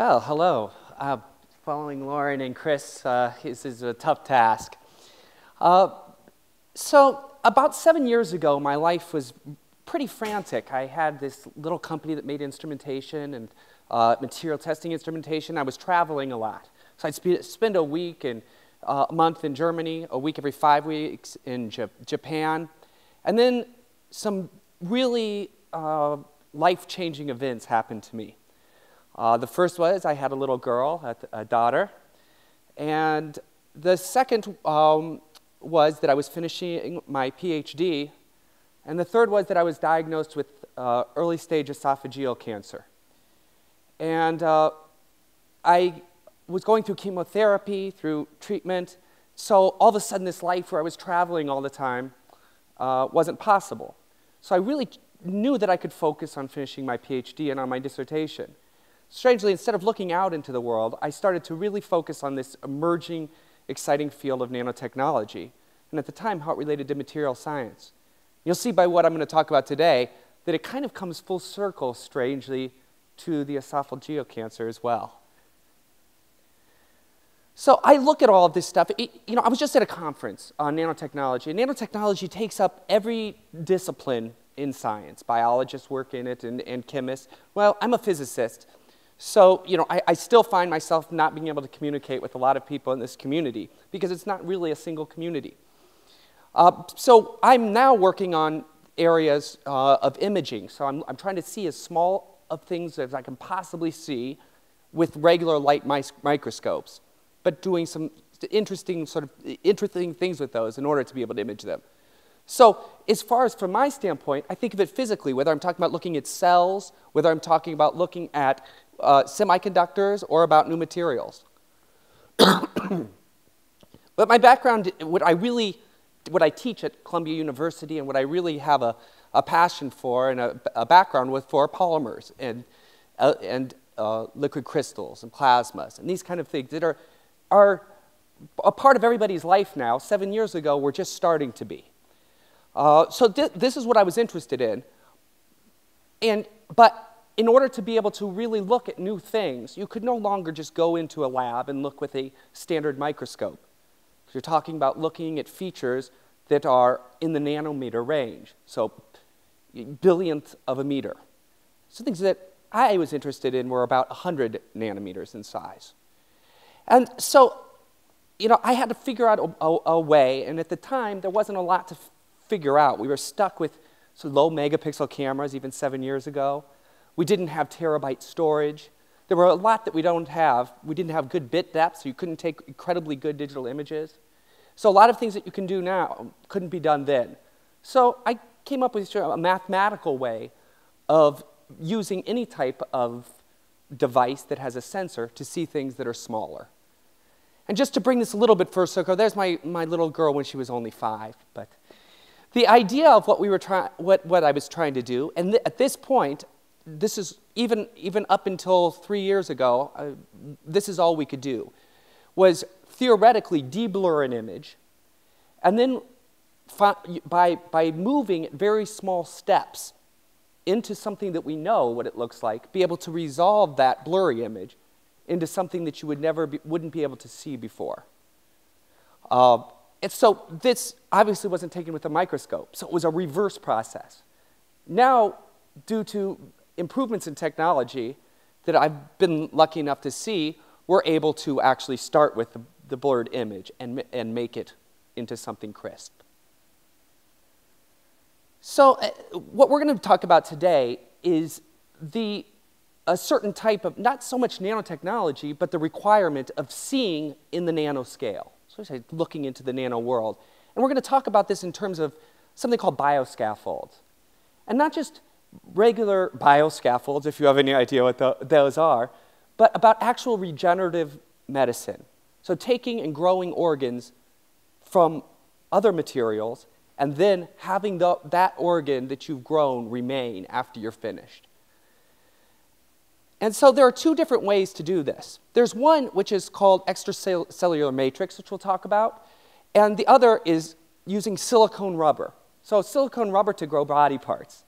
Well, hello. Uh, following Lauren and Chris uh, is, is a tough task. Uh, so, about seven years ago, my life was pretty frantic. I had this little company that made instrumentation and uh, material testing instrumentation. I was traveling a lot. So, I'd sp- spend a week and uh, a month in Germany, a week every five weeks in J- Japan, and then some really uh, life changing events happened to me. Uh, the first was I had a little girl, a, a daughter. And the second um, was that I was finishing my PhD. And the third was that I was diagnosed with uh, early stage esophageal cancer. And uh, I was going through chemotherapy, through treatment. So all of a sudden, this life where I was traveling all the time uh, wasn't possible. So I really knew that I could focus on finishing my PhD and on my dissertation. Strangely, instead of looking out into the world, I started to really focus on this emerging, exciting field of nanotechnology, and at the time, how it related to material science. You'll see by what I'm going to talk about today that it kind of comes full circle, strangely, to the esophageal cancer as well. So I look at all of this stuff. It, you know, I was just at a conference on nanotechnology, and nanotechnology takes up every discipline in science. Biologists work in it, and, and chemists. Well, I'm a physicist, so, you know, I, I, still find myself not being able to communicate with a lot of people in this community because it's not really a single community. Uh, so I'm now working on areas uh, of imaging. So I'm, I'm trying to see as small of things as I can possibly see with regular light microscopes, but doing some interesting sort of interesting things with those in order to be able to image them. So as far as from my standpoint, I think of it physically, whether I'm talking about looking at cells, whether I'm talking about looking at uh, semiconductors or about new materials. but my background, what I really, what I teach at Columbia University and what I really have a, a passion for and a, a background with for polymers and, uh, and uh, liquid crystals and plasmas and these kind of things that are, are a part of everybody's life now. Seven years ago, we're just starting to be. Uh, so th- this is what I was interested in. And, but in order to be able to really look at new things, you could no longer just go into a lab and look with a standard microscope. You're talking about looking at features that are in the nanometer range, so billionth of a meter. So things that I was interested in were about 100 nanometers in size. And so, you know, I had to figure out a, a, a way, and at the time, there wasn't a lot to figure out. We were stuck with low megapixel cameras even seven years ago. We didn't have terabyte storage. There were a lot that we don't have. We didn't have good bit depth, so you couldn't take incredibly good digital images. So a lot of things that you can do now couldn't be done then. So I came up with a mathematical way of using any type of device that has a sensor to see things that are smaller. And just to bring this a little bit further, so there's my, my little girl when she was only five. But the idea of what, we were try- what, what I was trying to do, and th- at this point, this is even, even up until three years ago, uh, this is all we could do, was theoretically deblur an image, and then by, by moving very small steps into something that we know what it looks like, be able to resolve that blurry image into something that you would never be, wouldn't be able to see before. Uh, and so this obviously wasn't taken with a microscope, so it was a reverse process. Now, due to improvements in technology that I've been lucky enough to see, we're able to actually start with the, the blurred image and, and make it into something crisp. So, uh, what we're going to talk about today is the a certain type of not so much nanotechnology, but the requirement of seeing in the nanoscale. So, say looking into the nano world, and we're going to talk about this in terms of something called bioscaffolds, and not just regular bioscaffolds, if you have any idea what the, those are, but about actual regenerative medicine. So, taking and growing organs from other materials and then having the, that organ that you've grown remain after you're finished. And so there are two different ways to do this. There's one which is called extracellular matrix, which we'll talk about, and the other is using silicone rubber. So, silicone rubber to grow body parts.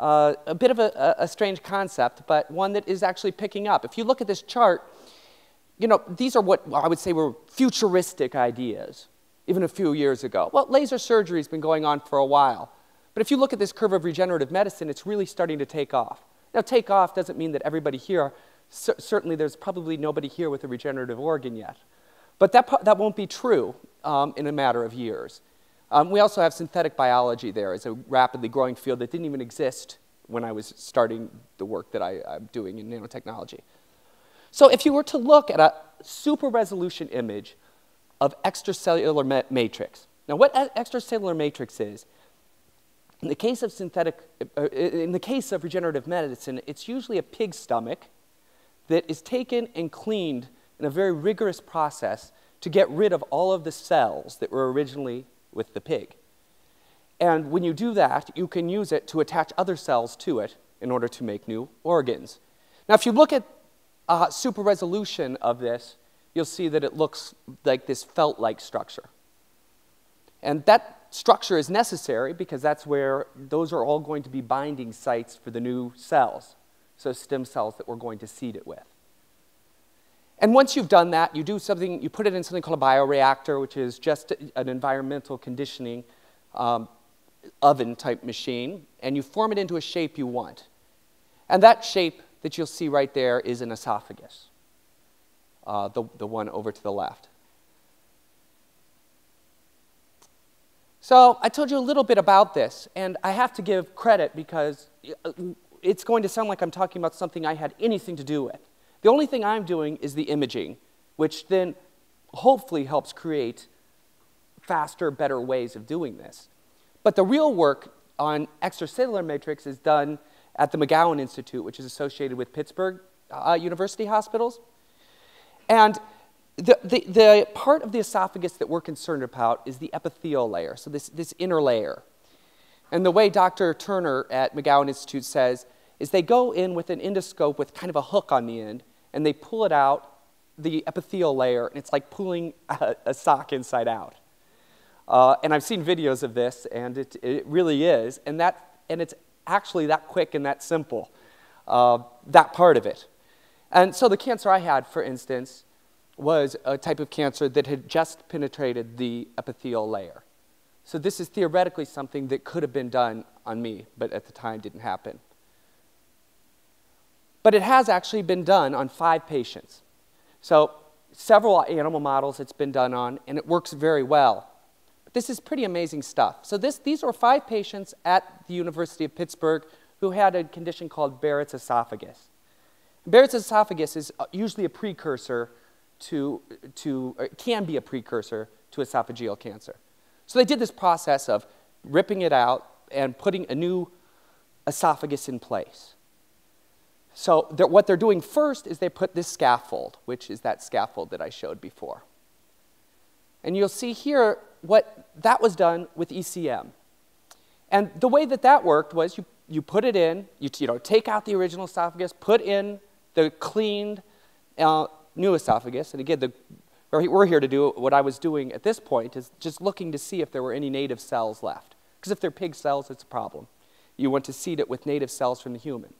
Uh, a bit of a, a, strange concept, but one that is actually picking up. If you look at this chart, you know, these are what I would say were futuristic ideas, even a few years ago. Well, laser surgery has been going on for a while. But if you look at this curve of regenerative medicine, it's really starting to take off. Now, take off doesn't mean that everybody here, certainly there's probably nobody here with a regenerative organ yet. But that, that won't be true um, in a matter of years. Um, we also have synthetic biology there as a rapidly growing field that didn't even exist when I was starting the work that I, am doing in nanotechnology. So if you were to look at a super resolution image of extracellular ma matrix, now what extracellular matrix is, in the case of synthetic, uh, in the case of regenerative medicine, it's usually a pig stomach that is taken and cleaned in a very rigorous process to get rid of all of the cells that were originally with the pig. And when you do that, you can use it to attach other cells to it in order to make new organs. Now, if you look at uh, super resolution of this, you'll see that it looks like this felt-like structure. And that structure is necessary because that's where those are all going to be binding sites for the new cells, so stem cells that we're going to seed it with. And once you've done that, you do something, you put it in something called a bioreactor, which is just an environmental conditioning um, oven type machine, and you form it into a shape you want. And that shape that you'll see right there is an esophagus, uh, the, the one over to the left. So I told you a little bit about this, and I have to give credit because uh, it's going to sound like I'm talking about something I had anything to do with. The only thing I'm doing is the imaging, which then hopefully helps create faster, better ways of doing this. But the real work on extracellular matrix is done at the McGowan Institute, which is associated with Pittsburgh uh, University Hospitals. And the, the, the, part of the esophagus that we're concerned about is the epithelial layer, so this, this inner layer. And the way Dr. Turner at McGowan Institute says is they go in with an endoscope with kind of a hook on the end, and they pull it out, the epithelial layer, and it's like pulling a, a sock inside out. Uh, and I've seen videos of this, and it, it really is. And, that, and it's actually that quick and that simple, uh, that part of it. And so the cancer I had, for instance, was a type of cancer that had just penetrated the epithelial layer. So this is theoretically something that could have been done on me, but at the time didn't happen. But it has actually been done on five patients. So several animal models it's been done on, and it works very well. But this is pretty amazing stuff. So this, these are five patients at the University of Pittsburgh who had a condition called Barrett's esophagus. Barrett's esophagus is uh, usually a precursor to, to can be a precursor to esophageal cancer. So they did this process of ripping it out and putting a new esophagus in place. So they're, what they're doing first is they put this scaffold, which is that scaffold that I showed before. And you'll see here what that was done with ECM. And the way that that worked was you, you put it in, you, you know, take out the original esophagus, put in the cleaned uh, new esophagus. And again, the, we're here to do what I was doing at this point is just looking to see if there were any native cells left. Because if they're pig cells, it's a problem. You want to seed it with native cells from the human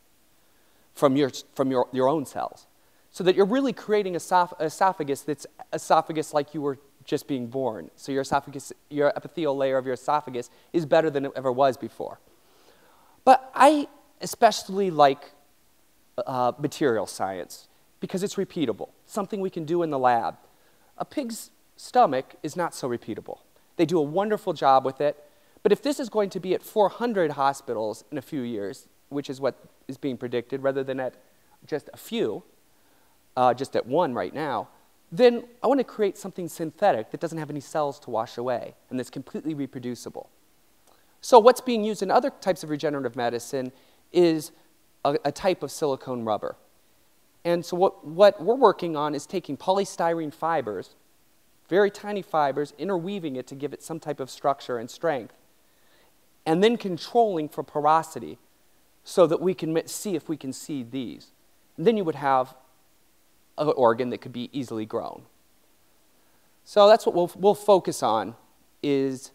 from your, from your, your own cells. So that you're really creating a esophagus that's esophagus like you were just being born. So your esophagus, your epithelial layer of your esophagus is better than it ever was before. But I especially like uh, material science because it's repeatable, something we can do in the lab. A pig's stomach is not so repeatable. They do a wonderful job with it, but if this is going to be at 400 hospitals in a few years, which is what is being predicted, rather than at just a few, uh, just at one right now, then I want to create something synthetic that doesn't have any cells to wash away and that's completely reproducible. So, what's being used in other types of regenerative medicine is a, a type of silicone rubber. And so, what, what we're working on is taking polystyrene fibers, very tiny fibers, interweaving it to give it some type of structure and strength, and then controlling for porosity so that we can see if we can see these. And then you would have an organ that could be easily grown. So that's what we'll, we'll focus on is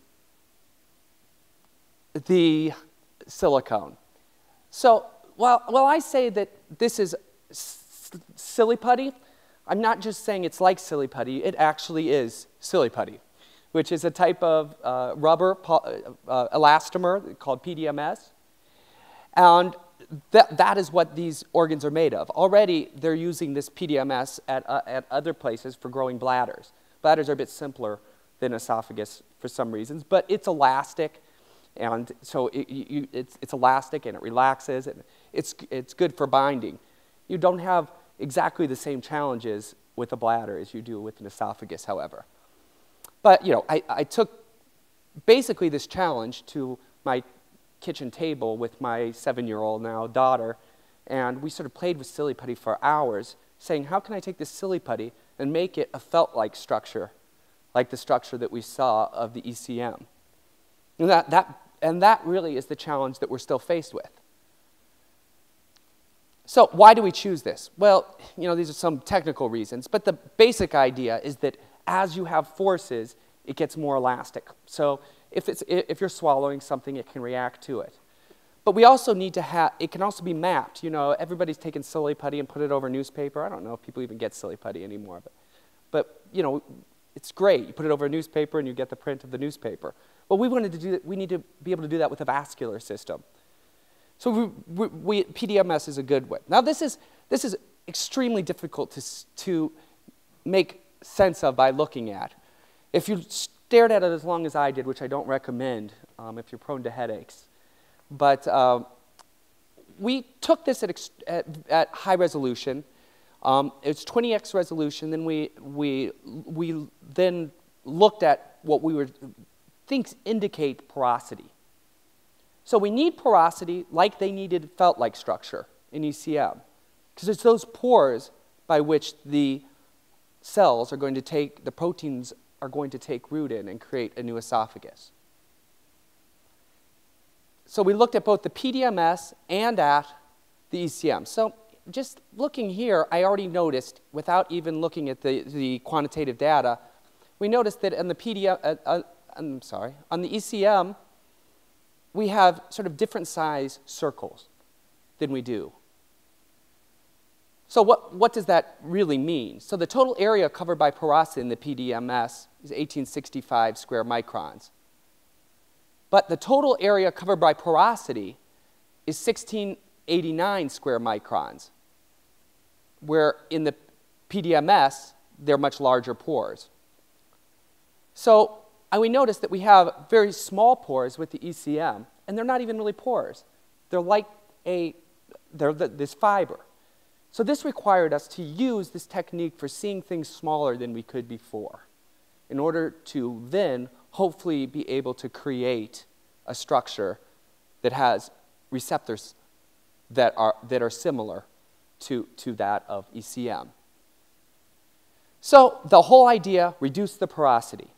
the silicone. So while, while I say that this is silly putty, I'm not just saying it's like silly putty, it actually is silly putty, which is a type of uh, rubber uh, uh elastomer called PDMS. And that, that is what these organs are made of. Already, they're using this PDMS at, uh, at other places for growing bladders. Bladders are a bit simpler than esophagus for some reasons, but it's elastic, and so it, you, it's, it's elastic and it relaxes, and it's, it's good for binding. You don't have exactly the same challenges with a bladder as you do with an esophagus, however. But, you know, I, I took basically this challenge to my kitchen table with my seven-year-old now daughter, and we sort of played with silly putty for hours, saying, how can I take this silly putty and make it a felt-like structure, like the structure that we saw of the ECM? And that, that, and that really is the challenge that we're still faced with. So why do we choose this? Well, you know, these are some technical reasons, but the basic idea is that as you have forces, it gets more elastic. So if, it's, if you're swallowing something, it can react to it. But we also need to have, it can also be mapped. You know, everybody's taken silly putty and put it over newspaper. I don't know if people even get silly putty anymore, but, but you know, it's great. You put it over a newspaper and you get the print of the newspaper. Well, we wanted to do that, we need to be able to do that with a vascular system. So we, we, we, PDMS is a good way. Now this is, this is extremely difficult to, to make sense of by looking at. If you stared at it as long as I did, which I don't recommend um, if you're prone to headaches. But uh, we took this at, at, at high resolution. Um, it's 20x resolution. Then we, we, we then looked at what we were things indicate porosity. So we need porosity like they needed felt like structure in ECM because it's those pores by which the cells are going to take the proteins are going to take root in and create a new esophagus. So we looked at both the PDMS and at the ECM. So just looking here, I already noticed, without even looking at the, the quantitative data, we noticed that in the PDM, uh, uh, I'm sorry, on the ECM, we have sort of different size circles than we do so what, what does that really mean? So the total area covered by porosity in the PDMS is 1865 square microns. But the total area covered by porosity is 1689 square microns, where in the PDMS, they're much larger pores. So and we notice that we have very small pores with the ECM, and they're not even really pores. They're like a, they're the, this fiber. So this required us to use this technique for seeing things smaller than we could before in order to then hopefully be able to create a structure that has receptors that are, that are similar to, to that of ECM. So the whole idea, reduce the porosity.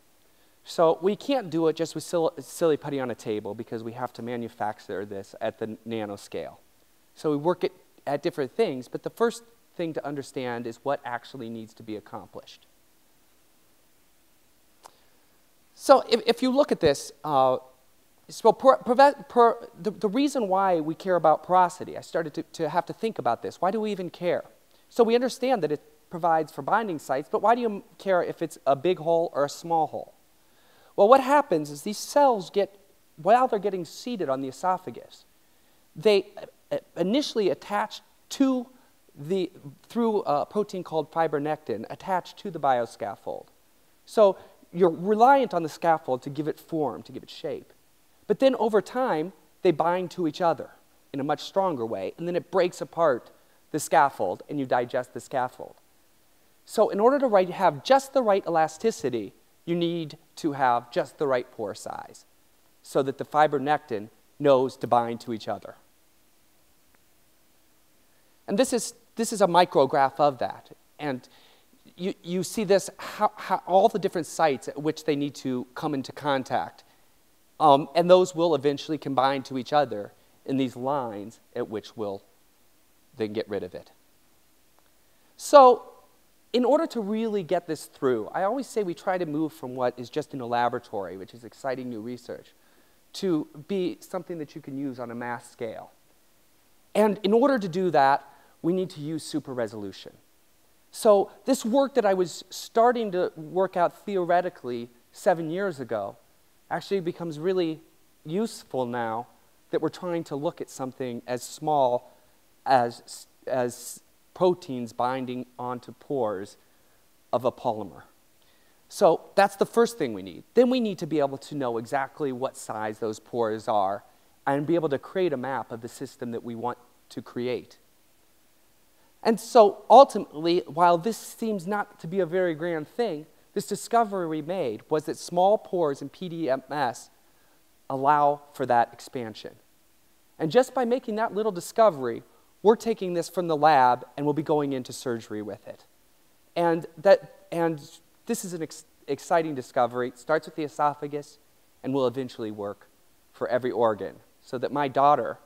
So we can't do it just with silly putty on a table because we have to manufacture this at the nanoscale. So we work it at different things, but the first thing to understand is what actually needs to be accomplished. So if, if you look at this, uh, so per, per, per, the, the reason why we care about porosity, I started to, to have to think about this. Why do we even care? So we understand that it provides for binding sites, but why do you care if it's a big hole or a small hole? Well, what happens is these cells get, while they're getting seated on the esophagus, they initially attached to the, through a protein called fibronectin attached to the bioscaffold. So you're reliant on the scaffold to give it form, to give it shape. But then over time, they bind to each other in a much stronger way, and then it breaks apart the scaffold and you digest the scaffold. So in order to write, have just the right elasticity, you need to have just the right pore size so that the fibronectin knows to bind to each other. And this is, this is a micrograph of that. And you, you see this, how, how, all the different sites at which they need to come into contact. Um, and those will eventually combine to each other in these lines at which we'll then get rid of it. So, in order to really get this through, I always say we try to move from what is just in a laboratory, which is exciting new research, to be something that you can use on a mass scale. And in order to do that, we need to use super resolution. So, this work that I was starting to work out theoretically seven years ago actually becomes really useful now that we're trying to look at something as small as, as proteins binding onto pores of a polymer. So that's the first thing we need. Then we need to be able to know exactly what size those pores are and be able to create a map of the system that we want to create. And so ultimately, while this seems not to be a very grand thing, this discovery we made was that small pores in PDMS allow for that expansion. And just by making that little discovery, we're taking this from the lab and we'll be going into surgery with it. And, that, and this is an ex- exciting discovery. It starts with the esophagus and will eventually work for every organ so that my daughter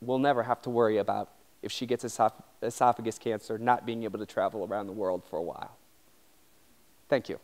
will never have to worry about if she gets esoph- esophagus cancer not being able to travel around the world for a while. Thank you.